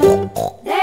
There.